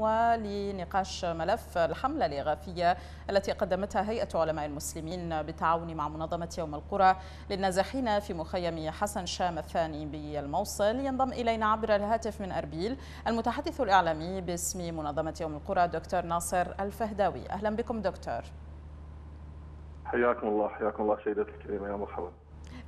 ولنقاش ملف الحملة الإغاثية التي قدمتها هيئة علماء المسلمين بالتعاون مع منظمة يوم القرى للنازحين في مخيم حسن شام الثاني بالموصل. ينضم إلينا عبر الهاتف من أربيل المتحدث الإعلامي باسم منظمة يوم القرى دكتور ناصر الفهداوي. أهلا بكم دكتور. حياكم الله حياكم الله سيدتي الكريمة يا مرحبا.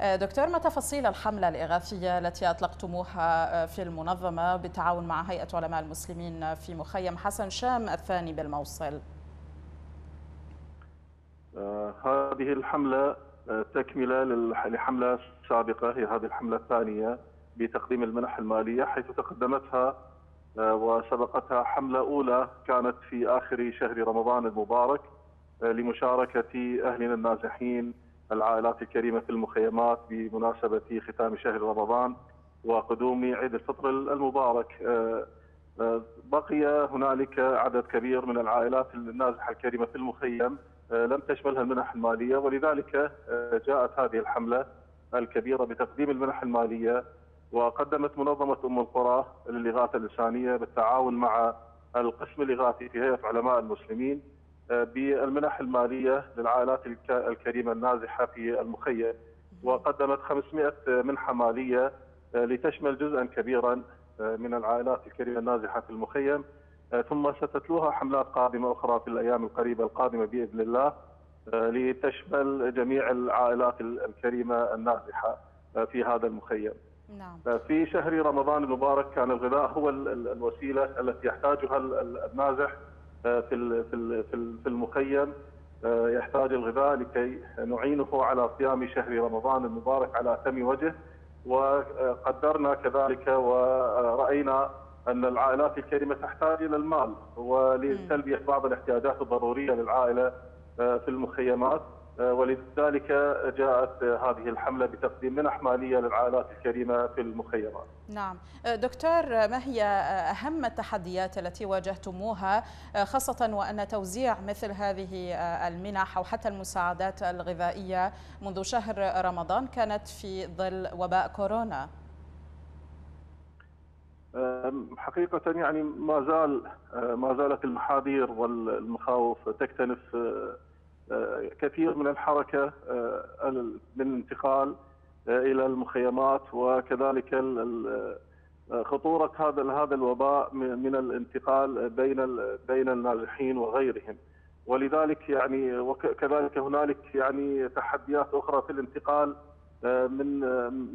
دكتور ما تفاصيل الحملة الإغاثية التي أطلقتموها في المنظمة بالتعاون مع هيئة علماء المسلمين في مخيم حسن شام الثاني بالموصل؟ آه هذه الحملة تكملة لحملة سابقة. هي هذه الحملة الثانية بتقديم المنح المالية حيث تقدمتها آه وسبقتها حملة أولى كانت في آخر شهر رمضان المبارك آه لمشاركة أهلنا النازحين العائلات الكريمة في المخيمات بمناسبة ختام شهر رمضان وقدوم عيد الفطر المبارك. بقي هنالك عدد كبير من العائلات النازحة الكريمة في المخيم لم تشملها المنح المالية ولذلك جاءت هذه الحملة الكبيرة بتقديم المنح المالية وقدمت منظمة أم القرى للإغاثة الإنسانية بالتعاون مع القسم الإغاثي في هيئة علماء المسلمين. بالمنح المالية للعائلات الكريمة النازحة في المخيم. وقدمت 500 منحة مالية لتشمل جزءا كبيرا من العائلات الكريمة النازحة في المخيم. ثم ستتلوها حملات قادمة أخرى في الأيام القريبة القادمة بإذن الله لتشمل جميع العائلات الكريمة النازحة في هذا المخيم. نعم. في شهر رمضان المبارك كان الغذاء هو الوسيلة التي يحتاجها النازح. في في المخيم يحتاج الغذاء لكي نعينه على صيام شهر رمضان المبارك على اتم وجه. وقدرنا كذلك ورأينا أن العائلات الكريمة تحتاج إلى المال ولتلبية بعض الاحتياجات الضرورية للعائلة في المخيمات. ولذلك جاءت هذه الحملة بتقديم منح مالية للعائلات الكريمة في المخيمات. نعم. دكتور ما هي أهم التحديات التي واجهتموها خاصة وأن توزيع مثل هذه المنح أو حتى المساعدات الغذائية منذ شهر رمضان كانت في ظل وباء كورونا؟ حقيقة يعني ما زال ما زالت المحاذير والمخاوف تكتنف كثير من الحركة من الانتقال إلى المخيمات وكذلك خطورة هذا هذا الوباء من الانتقال بين بين النازحين وغيرهم. ولذلك يعني وكذلك هنالك يعني تحديات أخرى في الانتقال من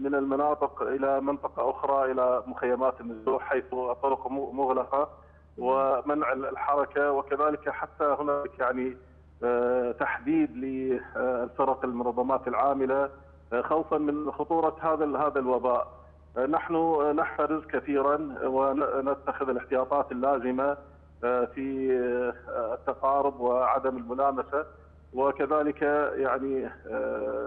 من المناطق إلى منطقة أخرى إلى مخيمات النزوح حيث الطرق مغلقة ومنع الحركة وكذلك حتى هنالك يعني تحديد للفرق المنظمات العاملة خوفا من خطورة هذا هذا الوباء. نحن نحترز كثيرا ونتخذ الاحتياطات اللازمة في التقارب وعدم الملامسة وكذلك يعني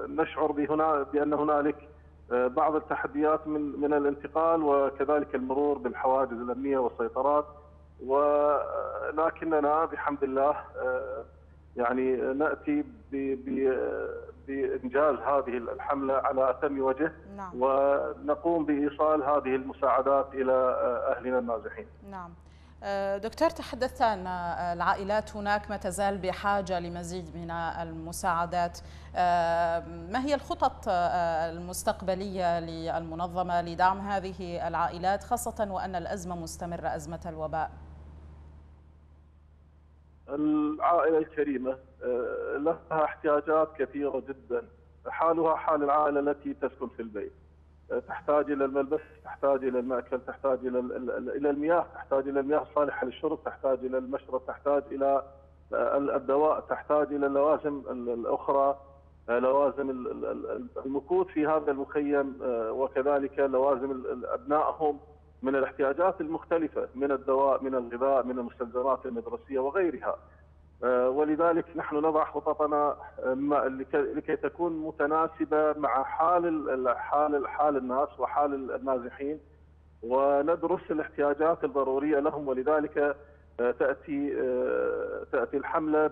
نشعر بهنا بأن هنالك بعض التحديات من من الانتقال وكذلك المرور بالحواجز الأمنية والسيطرات ولكننا بحمد الله يعني نأتي بإنجاز هذه الحملة على أتم وجه نعم. ونقوم بإيصال هذه المساعدات إلى أهلنا النازحين. نعم. دكتور تحدثت أن العائلات هناك ما تزال بحاجة لمزيد من المساعدات ما هي الخطط المستقبلية للمنظمة لدعم هذه العائلات خاصة وأن الأزمة مستمرة أزمة الوباء العائلة الكريمة لها احتياجات كثيرة جدا. حالها حال العائلة التي تسكن في البيت. تحتاج إلى الملبس، تحتاج إلى المأكل، تحتاج إلى إلى المياه، تحتاج إلى المياه الصالحة للشرب، تحتاج إلى المشرب، تحتاج إلى الدواء، تحتاج إلى اللوازم الأخرى، لوازم المكوث في هذا المخيم وكذلك لوازم أبنائهم. من الاحتياجات المختلفة من الدواء، من الغذاء، من المستلزمات المدرسية وغيرها. ولذلك نحن نضع خططنا لكي تكون متناسبة مع حال حال حال الناس وحال النازحين وندرس الاحتياجات الضرورية لهم ولذلك تأتي تأتي الحملة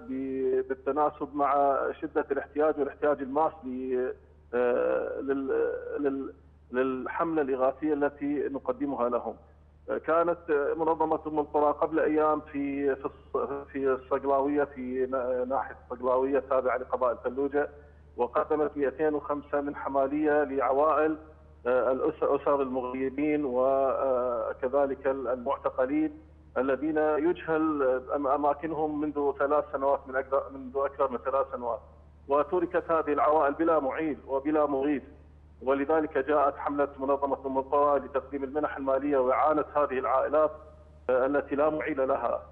بالتناسب مع شدة الاحتياج والإحتياج الماس للحملة الإغاثية التي نقدمها لهم. كانت منظمة ام القرى قبل أيام في في الصقلاوية في ناحية الصقلاوية التابعة لقبائل فلوجه وقدمت 205 من حمالية لعوائل الاسر المغيبين وكذلك المعتقلين الذين يجهل أماكنهم منذ ثلاث سنوات من أكثر منذ أكثر من ثلاث سنوات وتركت هذه العوائل بلا معيد وبلا مغيث ولذلك جاءت حملة منظمة ام القرى لتقديم المنح المالية وإعانة هذه العائلات التي لا معيل لها.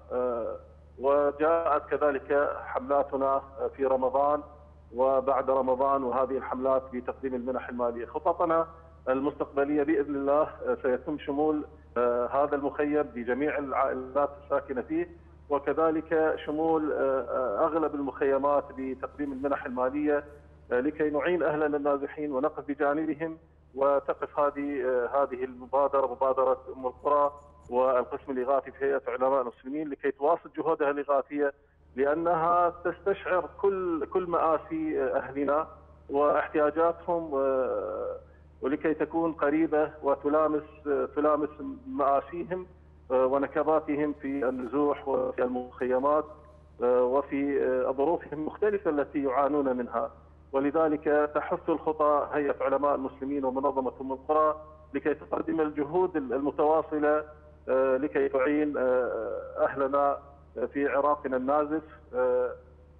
وجاءت كذلك حملاتنا في رمضان وبعد رمضان وهذه الحملات بتقديم المنح المالية. خططنا المستقبلية بإذن الله سيتم شمول هذا المخيم بجميع العائلات الساكنة فيه وكذلك شمول أغلب المخيمات بتقديم المنح المالية لكي نعين اهلنا النازحين ونقف بجانبهم وتقف هذه هذه المبادرة مبادرة أم القرى والقسم الإغاثي في هيئة علماء المسلمين لكي تواصل جهودها الإغاثية لأنها تستشعر كل كل مآسي أهلنا واحتياجاتهم ولكي تكون قريبة وتلامس تلامس مآسيهم ونكباتهم في النزوح وفي المخيمات وفي ظروفهم المختلفة التي يعانون منها. ولذلك تحث الخطى هيئة علماء المسلمين ومنظمة أم القرى لكي تقدم الجهود المتواصلة لكي تعين أهلنا في عراقنا النازف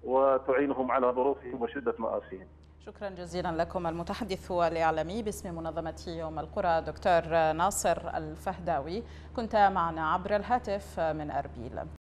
وتعينهم على ظروفهم وشدة مآسيهم. شكرا جزيلا لكم المتحدث الإعلامي باسم منظمة يوم القرى دكتور ناصر الفهداوي كنت معنا عبر الهاتف من أربيل